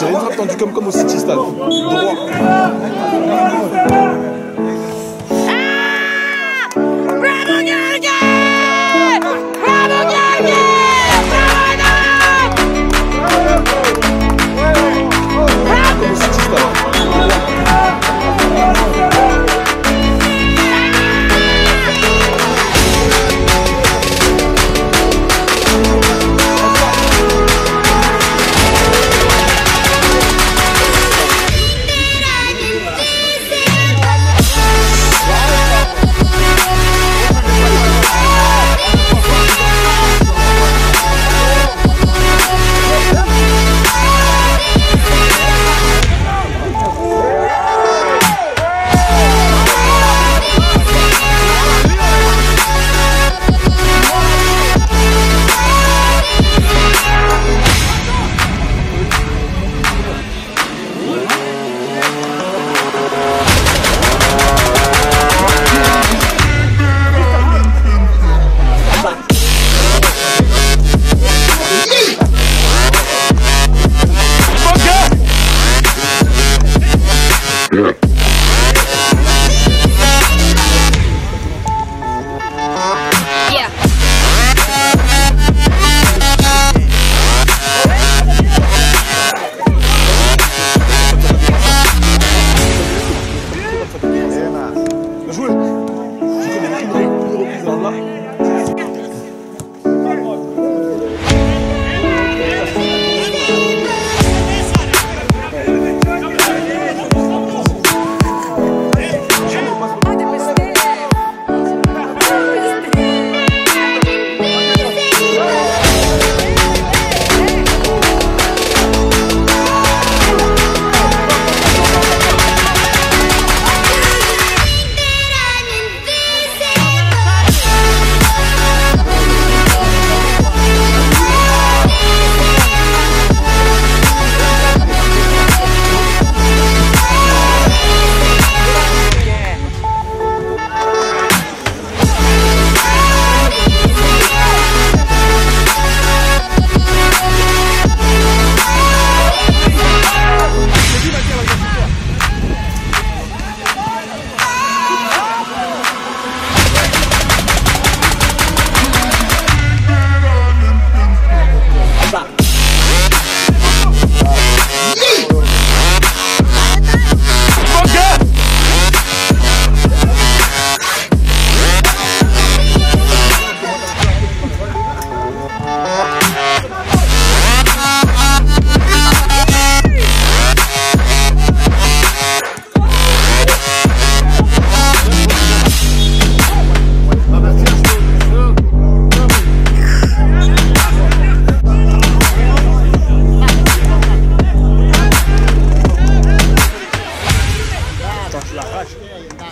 j'ai frappe tendue comme, comme au City Stade. Droit.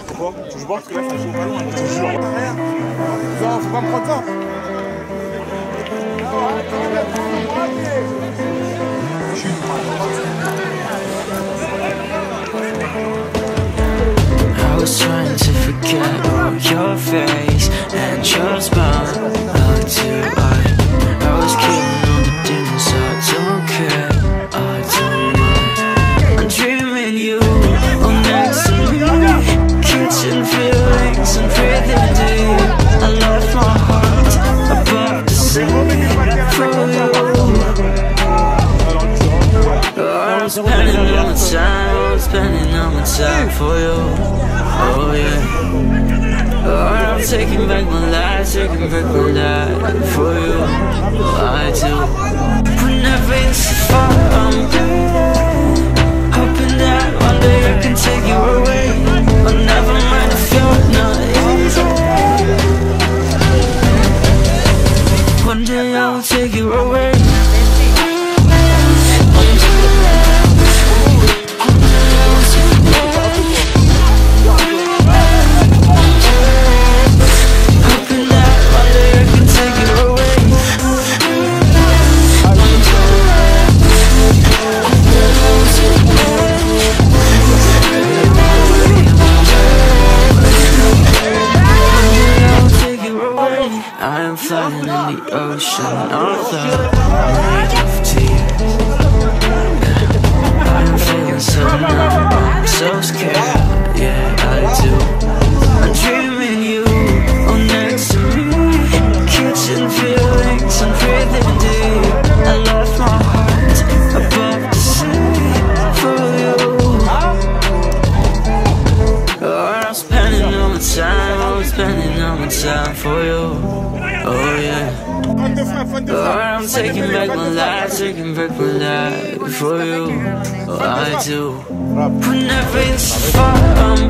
Pourquoi Tu joues pas Parce que là, ça joue pas loin. Tu joues. Non, faut pas me prendre ça. I was trying to forget all your face spending all my time, I'm spending all my time for you. Oh yeah. Oh, I'm taking back my life, taking back my life for you. I do. When everything's so I am floating in the ocean of love I give to I am feeling so numb, so scared. Oh. I'm taking back my life, taking back my life for you. Oh, I do. Whenever it's far, I'm